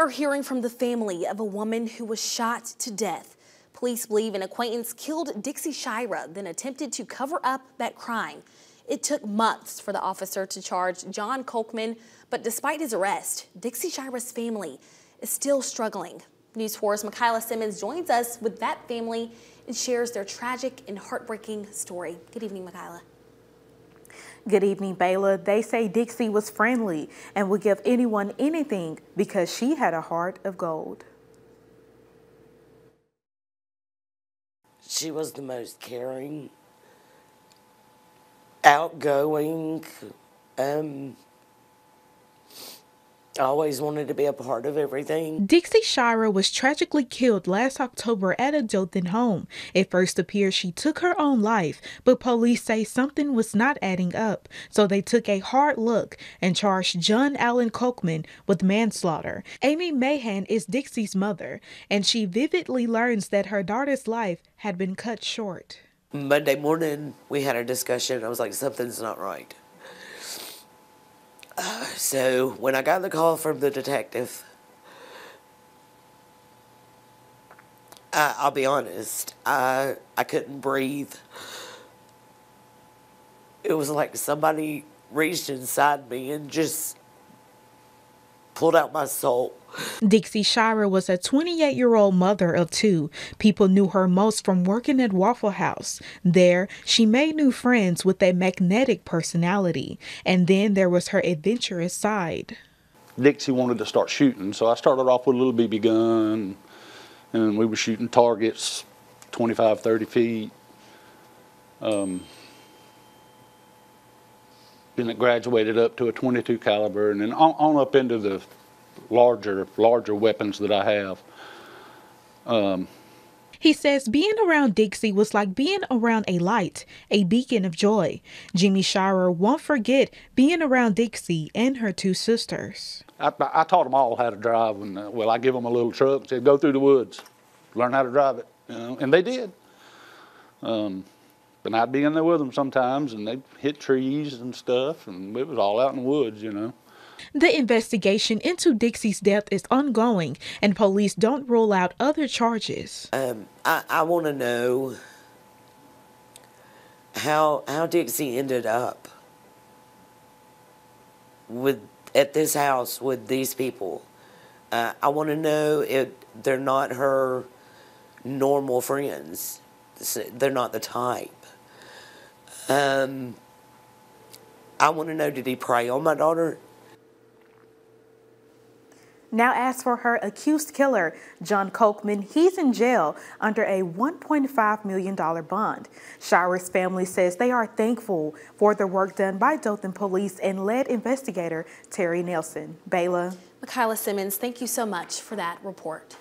are hearing from the family of a woman who was shot to death. Police believe an acquaintance killed Dixie Shirah, then attempted to cover up that crime. It took months for the officer to charge John Kolkman, but despite his arrest, Dixie Shirah's family is still struggling. News 4's Michaela Simmons joins us with that family and shares their tragic and heartbreaking story. Good evening, Michaela. Good evening, Bayla. They say Dixie was friendly and would give anyone anything because she had a heart of gold. She was the most caring, outgoing, um, I always wanted to be a part of everything. Dixie Shirah was tragically killed last October at a Dothan home. It first appears she took her own life, but police say something was not adding up, so they took a hard look and charged John Allen Kolkman with manslaughter. Amy Mahan is Dixie's mother, and she vividly learns that her daughter's life had been cut short. Monday morning, we had a discussion. I was like, something's not right. So when I got the call from the detective, I, I'll be honest, I I couldn't breathe. It was like somebody reached inside me and just pulled out my soul. Dixie Shirah was a 28 year old mother of two. People knew her most from working at Waffle House. There, she made new friends with a magnetic personality. And then there was her adventurous side. Dixie wanted to start shooting, so I started off with a little BB gun, and we were shooting targets 25, 30 feet. Um, then it graduated up to a 22 caliber, and then on, on up into the larger larger weapons that I have. Um, he says being around Dixie was like being around a light, a beacon of joy. Jimmy Shirah won't forget being around Dixie and her two sisters. I, I taught them all how to drive. And, uh, well, I give them a little truck and said, go through the woods, learn how to drive it. You know? And they did. Um, and I'd be in there with them sometimes, and they'd hit trees and stuff, and it was all out in the woods, you know. The investigation into Dixie's death is ongoing, and police don't rule out other charges. Um, I, I want to know how how Dixie ended up with at this house with these people. Uh, I want to know if they're not her normal friends. They're not the type. Um, I want to know, did he prey on my daughter? Now, as for her accused killer, John Kolkman, he's in jail under a $1.5 million bond. Shirah's family says they are thankful for the work done by Dothan Police and lead investigator Terry Nelson. Bayla. Michaela Simmons, thank you so much for that report.